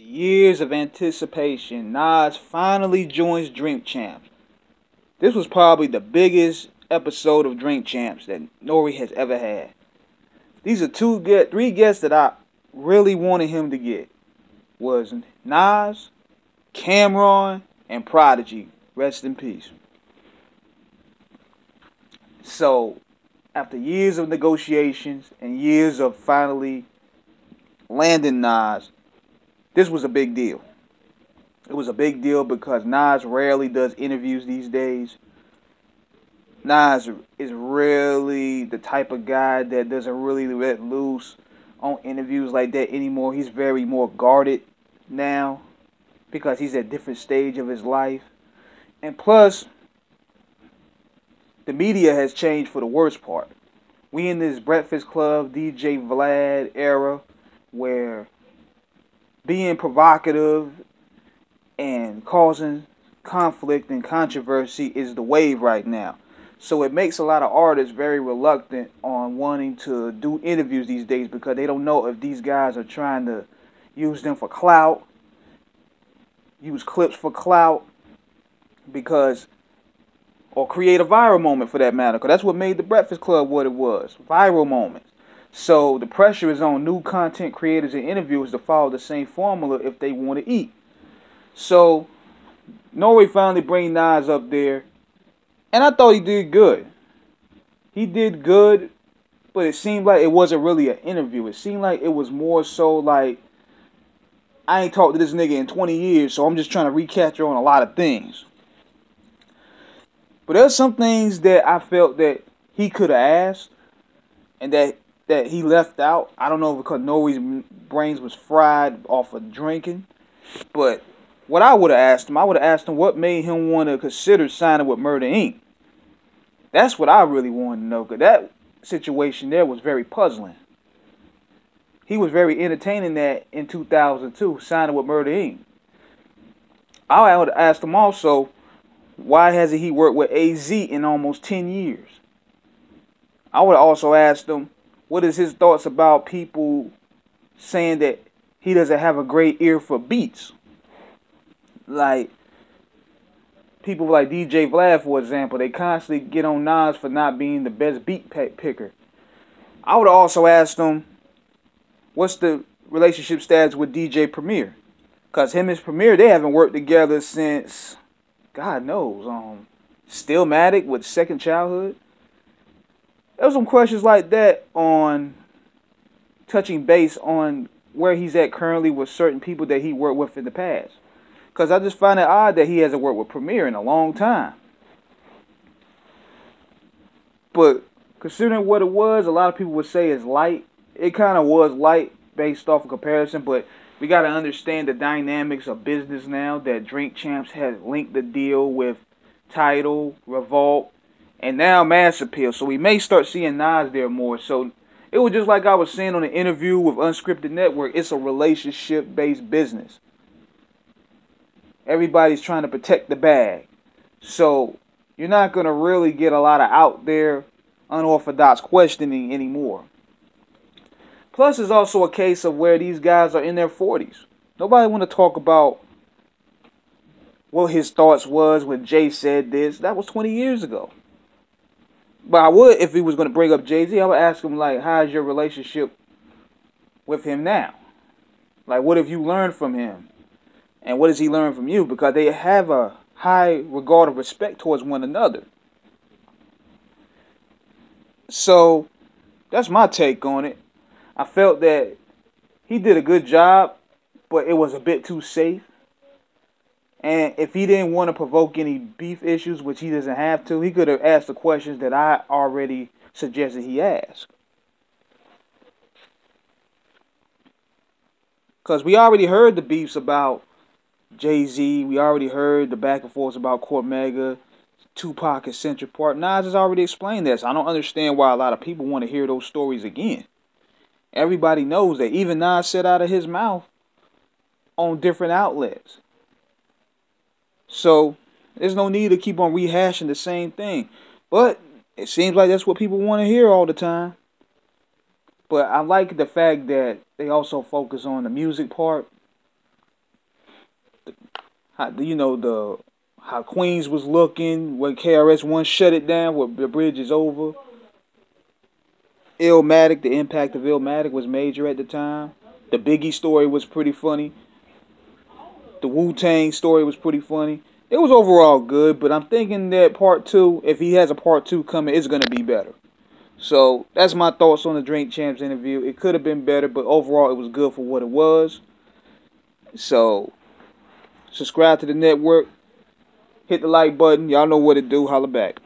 Years of anticipation, Nas finally joins Drink Champs. This was probably the biggest episode of Drink Champs that N.O.R.E. has ever had. These are two get three guests that I really wanted him to get. Was Nas, Cam'ron, and Prodigy. Rest in peace. So, after years of negotiations and years of finally landing Nas, this was a big deal. It was a big deal because Nas rarely does interviews these days. Nas is really the type of guy that doesn't really let loose on interviews like that anymore. He's very more guarded now because he's at a different stage of his life. And plus, the media has changed for the worst part. We in this Breakfast Club, DJ Vlad era where being provocative and causing conflict and controversy is the wave right now. So it makes a lot of artists very reluctant on wanting to do interviews these days because they don't know if these guys are trying to use them for clout, use clips for clout, because or create a viral moment for that matter. Because that's what made the Breakfast Club what it was viral moments. So the pressure is on new content creators and interviewers to follow the same formula if they want to eat. So N.O.R.E. finally bring Nas up there, and I thought he did good. He did good, but it seemed like it wasn't really an interview. It seemed like it was more so like I ain't talked to this nigga in 20 years, so I'm just trying to recapture on a lot of things. But there's some things that I felt that he could have asked, and that that he left out. I don't know because N.O.R.E.'s brains was fried off of drinking. But what I would have asked him, I would have asked him what made him want to consider signing with Murder Inc. That's what I really wanted to know. Because that situation there was very puzzling. He was very entertaining that in 2002, signing with Murder Inc. I would have asked him also, why hasn't he worked with AZ in almost 10 years? I would have also asked him, what is his thoughts about people saying that he doesn't have a great ear for beats? Like people like DJ Vlad, for example, they constantly get on Nas for not being the best beat picker. I would also ask them, what's the relationship status with DJ Premier? Cause him and Premier, they haven't worked together since God knows, um, Stillmatic with Second Childhood there were some questions like that on touching base on where he's at currently with certain people that he worked with in the past. Because I just find it odd that he hasn't worked with Premier in a long time. But considering what it was, a lot of people would say it's light. It kind of was light based off of comparison, but we got to understand the dynamics of business now that Drink Champs has linked the deal with Tidal, Revolt, and now Mass Appeal. So we may start seeing Nas there more. So it was just like I was saying on the interview with Unscripted Network. It's a relationship based business. Everybody's trying to protect the bag. So you're not going to really get a lot of out there unorthodox questioning anymore. Plus, it's also a case of where these guys are in their 40s. Nobody want to talk about what his thoughts was when Jay said this. That was 20 years ago. But I would, if he was going to bring up Jay Z, I would ask him like, "How's your relationship with him now? Like, what have you learned from him, and what has he learned from you? Because they have a high regard of respect towards one another. So, that's my take on it. I felt that he did a good job, but it was a bit too safe. And if he didn't want to provoke any beef issues, which he doesn't have to, he could have asked the questions that I already suggested he ask. Because we already heard the beefs about Jay Z. We already heard the back and forth about Cormega, Tupac, and Central Park. Nas has already explained this. I don't understand why a lot of people want to hear those stories again. Everybody knows that even Nas said out of his mouth on different outlets. So there's no need to keep on rehashing the same thing. But it seems like that's what people want to hear all the time. But I like the fact that they also focus on the music part. how you know the how Queens was looking when KRS One shut it down, where the bridge is over. Illmatic, the impact of Illmatic was major at the time. The Biggie story was pretty funny. The Wu Tang story was pretty funny. It was overall good, but I'm thinking that part two, if he has a part two coming, it's gonna be better. So that's my thoughts on the Drink Champs interview. It could have been better, but overall it was good for what it was. So subscribe to the network. Hit the like button. Y'all know what to do. Holla back.